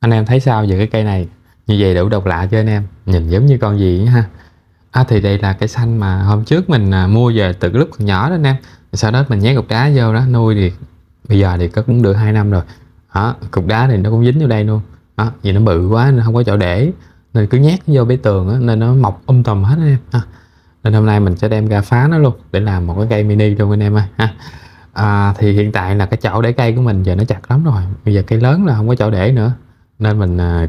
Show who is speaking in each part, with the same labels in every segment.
Speaker 1: anh em thấy sao về cái cây này? Như vậy đủ độc lạ cho anh em? Nhìn giống như con gì ha. À, thì đây là cái xanh mà hôm trước mình à, mua về từ lúc còn nhỏ đó anh em. Sau đó mình nhét cục đá vô đó nuôi thì bây giờ thì có cũng được 2 năm rồi. Đó, cục đá thì nó cũng dính vô đây luôn. Đó, vì nó bự quá nên không có chỗ để. Nên cứ nhét vô bê tường đó, nên nó mọc um tùm hết anh em. Ha. nên hôm nay mình sẽ đem ra phá nó luôn để làm một cái cây mini luôn anh em ơi. Ha. À, thì hiện tại là cái chỗ để cây của mình giờ nó chặt lắm rồi. Bây giờ cây lớn là không có chỗ để nữa nên mình à,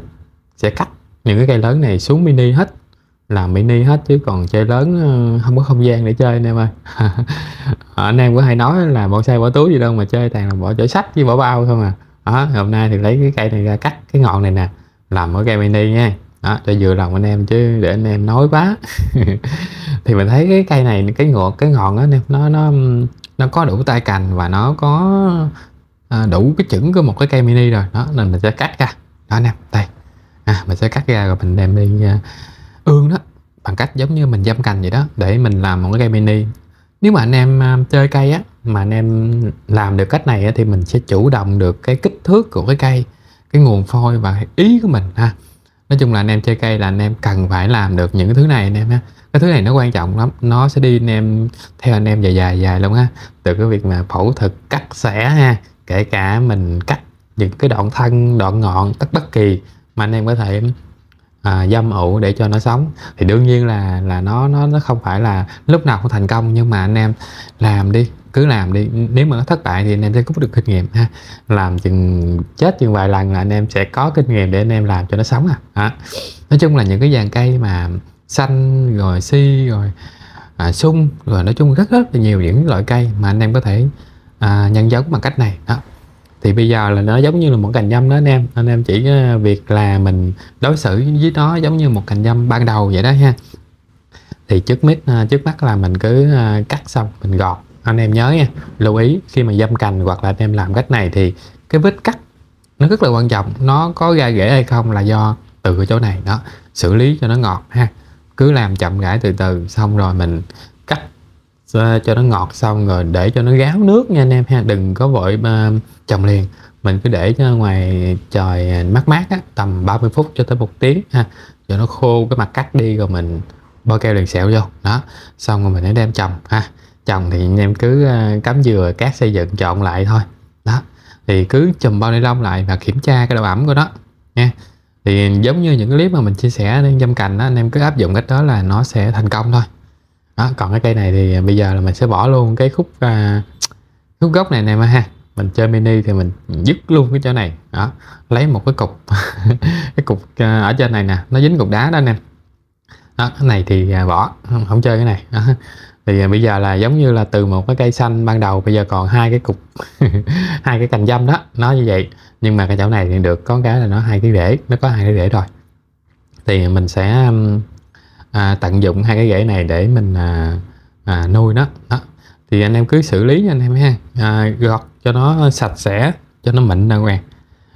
Speaker 1: sẽ cắt những cái cây lớn này xuống mini hết. Làm mini hết chứ còn chơi lớn ờ, không có không gian để chơi anh em ơi. Ờ, anh em có hay nói là bonsai bỏ túi gì đâu mà chơi toàn là bỏ chỗ sách với bỏ bao không à. Đó hôm nay thì lấy cái cây này ra cắt cái ngọn này nè làm ở cây mini nha. Đó cho vừa lòng anh em chứ để anh em nói quá. Thì mình thấy cái cây này cái ngọn cái ngọn đó anh em nó nó nó có đủ tay cành và nó có ờ, đủ cái chuẩn của một cái cây mini rồi. Đó nên mình sẽ cắt ra đó nè đây. À, mình sẽ cắt ra rồi mình đem đi uh, ương đó bằng cách giống như mình dâm cành vậy đó để mình làm một cái cây mini. Nếu mà anh em uh, chơi cây á mà anh em làm được cách này á, thì mình sẽ chủ động được cái kích thước của cái cây cái nguồn phôi và ý của mình ha. Nói chung là anh em chơi cây là anh em cần phải làm được những cái thứ này anh em ha. Cái thứ này nó quan trọng lắm nó sẽ đi anh em theo anh em dài dài dài luôn ha. Từ cái việc mà phẫu thuật cắt xẻ ha kể cả mình cắt những cái đoạn thân đoạn ngọn tất bất kỳ mà anh em có thể à, dâm ủ để cho nó sống. Thì đương nhiên là là nó nó nó không phải là lúc nào cũng thành công nhưng mà anh em làm đi cứ làm đi. Nếu mà nó thất bại thì anh em sẽ có được kinh nghiệm ha. Làm chừng chết chừng vài lần là anh em sẽ có kinh nghiệm để anh em làm cho nó sống à. Đó. nói chung là những cái dàn cây mà xanh rồi si rồi à, sung rồi nói chung rất rất là nhiều những loại cây mà anh em có thể à, nhân giống bằng cách này. Đó thì bây giờ là nó giống như là một cành dâm đó anh em. Anh em chỉ ờ, việc là mình đối xử với nó giống như một cành dâm ban đầu vậy đó ha. Thì trước mít ờ, trước mắt là mình cứ ờ, cắt xong, mình gọt. Anh em nhớ nha, lưu ý khi mà dâm cành hoặc là anh em làm cách này thì cái vết cắt nó rất là quan trọng. Nó có ra rễ hay không là do từ cái chỗ này. Đó, xử lý cho nó ngọt ha. Cứ làm chậm rãi từ từ, xong rồi mình cho nó ngọt xong rồi để cho nó gáo nước nha anh em ha. Đừng có vội ờ, uh, trồng liền. Mình cứ để cho ngoài trời mát mát á, tầm 30 phút cho tới một tiếng ha. Cho nó khô cái mặt cắt đi rồi mình bôi keo liền sẹo vô. Đó xong rồi mình hãy đem trồng ha. Trồng thì anh em cứ ờ, cắm dừa cát xây dựng chọn lại thôi. Đó thì cứ chùm bao ni lông lại và kiểm tra cái độ ẩm của nó nha. Thì giống như những cái clip mà mình chia sẻ lên dâm cành đó anh em cứ áp dụng cách đó là nó sẽ thành công thôi đó còn cái cây này thì bây giờ là mình sẽ bỏ luôn cái khúc uh, khúc gốc này này mà ha. Mình chơi mini thì mình dứt luôn cái chỗ này. Đó lấy một cái cục cái cục uh, ở trên này nè nó dính cục đá đó anh em. Đó cái này thì uh, bỏ không, không chơi cái này. Đó. thì uh, bây giờ là giống như là từ một cái cây xanh ban đầu bây giờ còn hai cái cục hai cái cành dâm đó nó như vậy. Nhưng mà cái chỗ này thì được có cái là nó hai cái rễ nó có hai cái rễ rồi. Thì mình sẽ à, tận dụng hai cái rễ này để mình à, à, nuôi nó. Đó. Thì anh em cứ xử lý anh em ha. À, gọt cho nó sạch sẽ cho nó mịn ra ngoài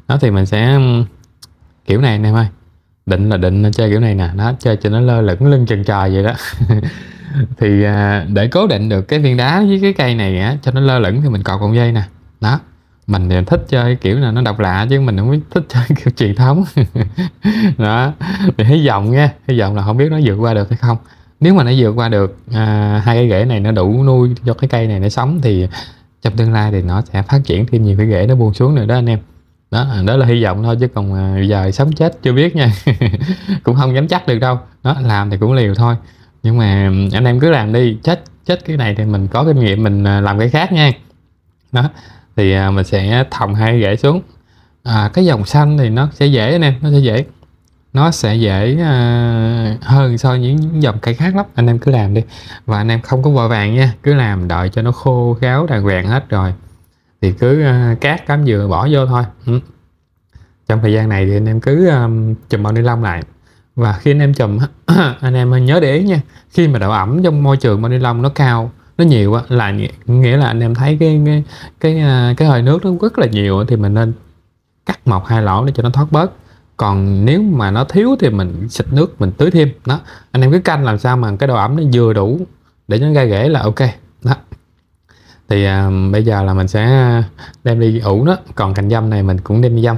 Speaker 1: đó thì mình sẽ kiểu này anh em ơi. Định là định chơi kiểu này nè. Nó chơi cho nó lơ lửng lưng chừng trời vậy đó. Thì à, để cố định được cái viên đá với cái cây này á cho nó lơ lửng thì mình cột cọng dây nè. Đó mình thì thích chơi kiểu là nó độc lạ chứ mình không thích chơi kiểu truyền thống. Đó thì hy vọng nha hy vọng là không biết nó vượt qua được hay không. Nếu mà nó vượt qua được à, hai cái rễ này nó đủ nuôi cho cái cây này nó sống thì trong tương lai thì nó sẽ phát triển thêm nhiều cái rễ nó buông xuống nữa đó anh em. Đó đó là hy vọng thôi chứ còn à, giờ sống chết chưa biết nha. Cũng không dám chắc được đâu. Đó làm thì cũng liều thôi. Nhưng mà anh em cứ làm đi chết chết cái này thì mình có kinh nghiệm mình à, làm cái khác nha. Đó thì à, mình sẽ thòng hai rễ xuống. À, cái dòng xanh thì nó sẽ dễ anh em nó sẽ dễ. Nó sẽ dễ à, hơn so với những dòng cây khác lắm. Anh em cứ làm đi. Và anh em không có vội vàng nha cứ làm đợi cho nó khô ráo đàng hoàng hết rồi. Thì cứ à, cát cám dừa bỏ vô thôi. Ừ. trong thời gian này thì anh em cứ um, chùm bao ni lông lại. Và khi anh em chùm anh em nhớ để ý nha khi mà độ ẩm trong môi trường bao ni lông nó cao nó nhiều á là nghĩa là anh em thấy cái cái cái à, cái hơi nước nó rất là nhiều thì mình nên cắt một hai lỗ để cho nó thoát bớt. Còn nếu mà nó thiếu thì mình xịt nước mình tưới thêm. Đó anh em cứ canh làm sao mà cái độ ẩm nó vừa đủ để nó ra rễ là ok. Đó. Thì à, bây giờ là mình sẽ đem đi ủ nó còn cành dâm này mình cũng đem đi dâm